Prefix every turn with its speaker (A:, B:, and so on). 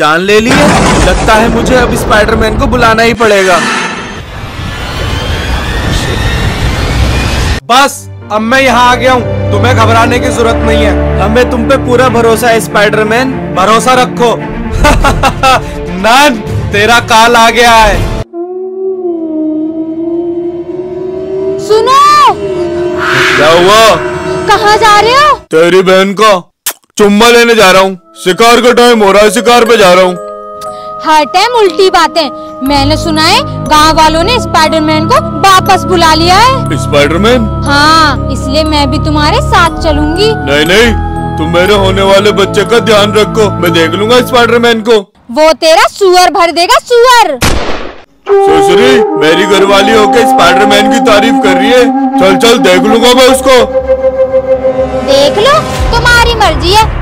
A: जान ले ली है लगता है मुझे अब स्पाइडरमैन को बुलाना ही पड़ेगा।
B: बस अब मैं यहाँ आ गया हूँ। तुम्हें घबराने की ज़रूरत नहीं है।
A: हमें तुम पे पूरा भरोसा है स्पाइडरमैन
B: भरोसा रखो। नन तेरा काल आ गया है।
C: सुनो।
A: क्या हुआ?
C: कहाँ जा रहे हो?
A: तेरी बहन का चुम्बा लेने जा रहा हूँ। शिकार का टाइम हो रहा है शिकार पे जा रहा हूँ।
C: हर टाइम उल्टी बातें। मैंने सुना है गाँव वालों ने स्पाइडरमैन को वापस बुला लिया है।
A: स्पाइडरमैन
C: हाँ इसलिए मैं भी तुम्हारे साथ चलूँगी।
A: नहीं नहीं तुम मेरे होने वाले बच्चे का ध्यान रखो। मैं देख लूँगा स्पाइडरमैन को।
C: वो तेरा सुअर भर देगा सुअर
A: सुसरी मेरी घरवाली होके स्पाइडरमैन की तारीफ़ कर रही है। चल चल देख लूँगा मैं उसको।
C: देख लो तुम्हारी मर्ज़ी है।